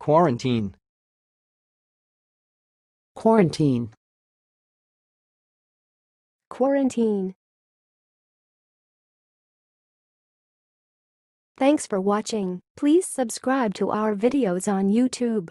Quarantine. quarantine, Quarantine. Thanks for watching. Please subscribe to our videos on YouTube.